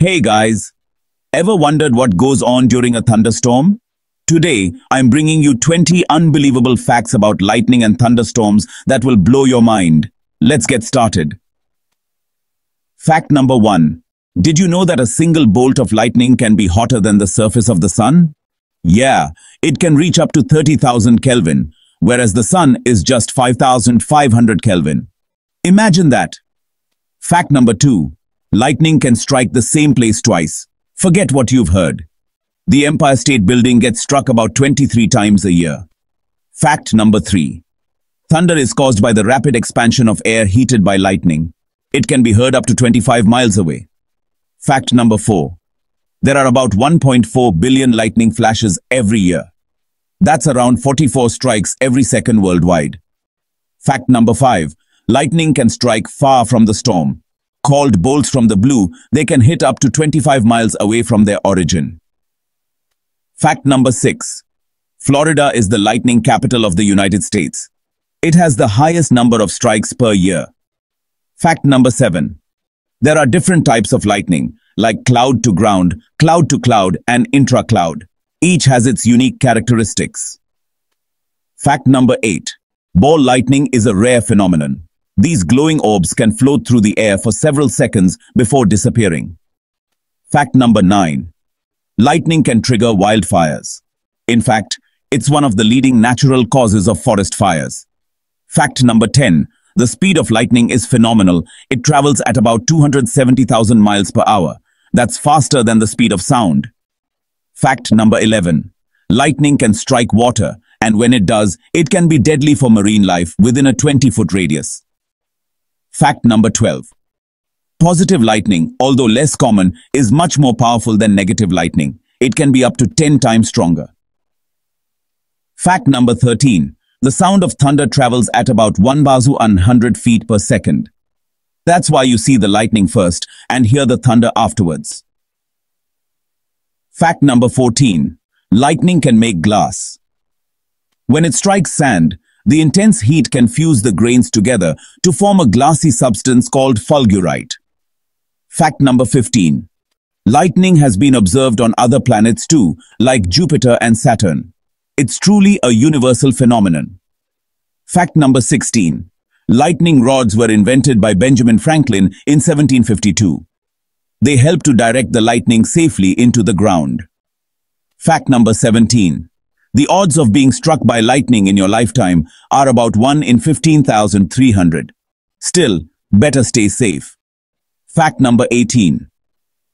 Hey guys, ever wondered what goes on during a thunderstorm? Today, I'm bringing you 20 unbelievable facts about lightning and thunderstorms that will blow your mind. Let's get started. Fact number one. Did you know that a single bolt of lightning can be hotter than the surface of the sun? Yeah, it can reach up to 30,000 Kelvin, whereas the sun is just 5,500 Kelvin. Imagine that. Fact number two. Lightning can strike the same place twice. Forget what you've heard. The Empire State Building gets struck about 23 times a year. Fact number three. Thunder is caused by the rapid expansion of air heated by lightning. It can be heard up to 25 miles away. Fact number four. There are about 1.4 billion lightning flashes every year. That's around 44 strikes every second worldwide. Fact number five. Lightning can strike far from the storm. Called bolts from the blue, they can hit up to 25 miles away from their origin. Fact number 6. Florida is the lightning capital of the United States. It has the highest number of strikes per year. Fact number 7. There are different types of lightning, like cloud to ground, cloud to cloud, and intra-cloud. Each has its unique characteristics. Fact number 8. Ball lightning is a rare phenomenon. These glowing orbs can float through the air for several seconds before disappearing. Fact number 9. Lightning can trigger wildfires. In fact, it's one of the leading natural causes of forest fires. Fact number 10. The speed of lightning is phenomenal. It travels at about 270,000 miles per hour. That's faster than the speed of sound. Fact number 11. Lightning can strike water, and when it does, it can be deadly for marine life within a 20-foot radius. Fact number 12. Positive lightning, although less common, is much more powerful than negative lightning. It can be up to 10 times stronger. Fact number 13. The sound of thunder travels at about 1 bazu 100 feet per second. That's why you see the lightning first and hear the thunder afterwards. Fact number 14. Lightning can make glass. When it strikes sand, the intense heat can fuse the grains together to form a glassy substance called fulgurite. Fact number 15. Lightning has been observed on other planets too, like Jupiter and Saturn. It's truly a universal phenomenon. Fact number 16. Lightning rods were invented by Benjamin Franklin in 1752. They help to direct the lightning safely into the ground. Fact number 17. The odds of being struck by lightning in your lifetime are about 1 in 15,300. Still, better stay safe. Fact number 18.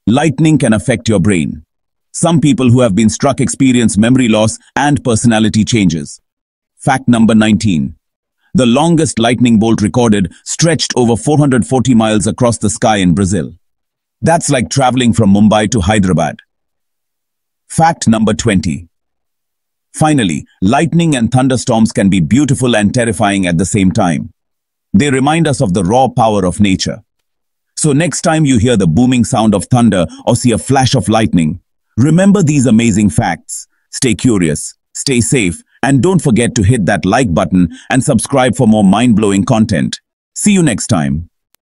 Lightning can affect your brain. Some people who have been struck experience memory loss and personality changes. Fact number 19. The longest lightning bolt recorded stretched over 440 miles across the sky in Brazil. That's like traveling from Mumbai to Hyderabad. Fact number 20. Finally, lightning and thunderstorms can be beautiful and terrifying at the same time. They remind us of the raw power of nature. So next time you hear the booming sound of thunder or see a flash of lightning, remember these amazing facts. Stay curious, stay safe, and don't forget to hit that like button and subscribe for more mind-blowing content. See you next time.